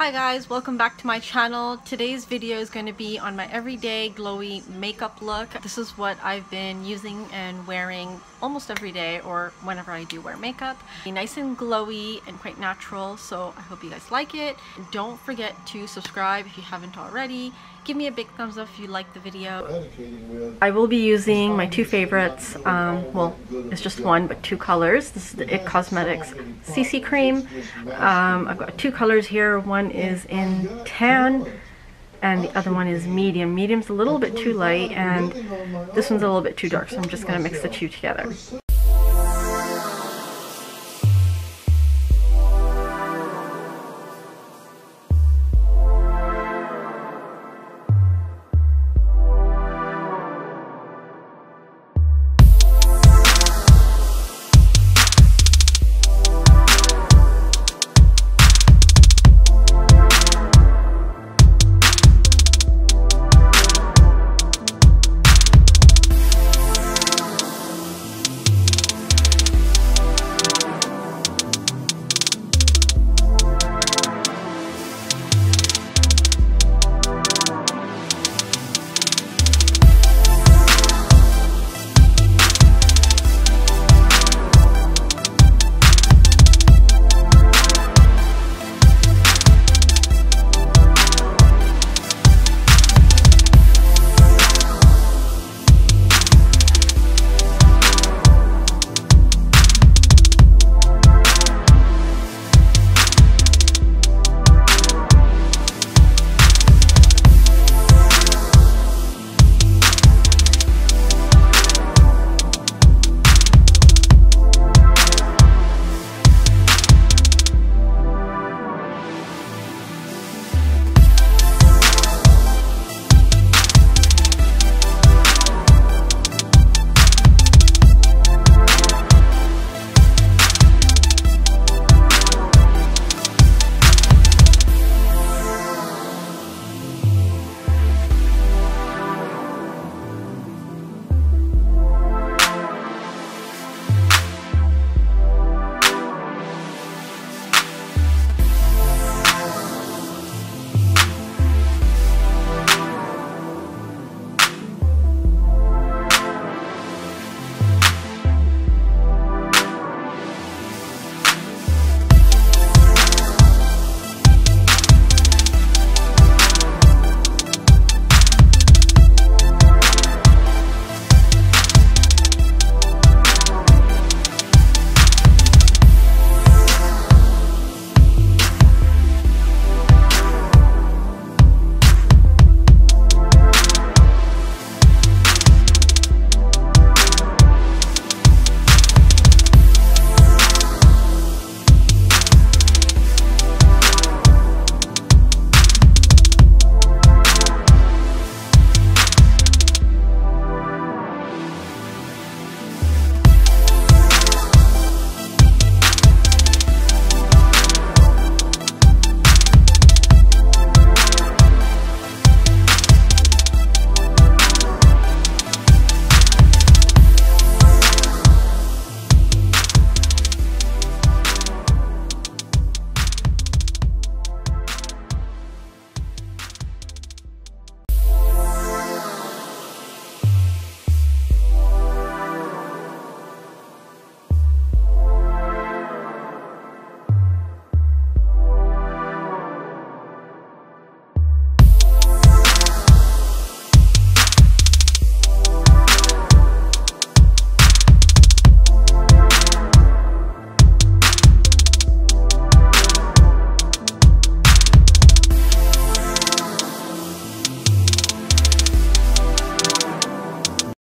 Hi guys, welcome back to my channel. Today's video is going to be on my everyday glowy makeup look. This is what I've been using and wearing almost every day or whenever I do wear makeup. Be Nice and glowy and quite natural, so I hope you guys like it. Don't forget to subscribe if you haven't already. Give me a big thumbs up if you like the video. I will be using my two favorites, um, well, it's just one, but two colors. This is the IT Cosmetics CC Cream. Um, I've got two colors here. One is in tan and the other one is medium. Medium's a little bit too light and this one's a little bit too dark, so I'm just going to mix the two together.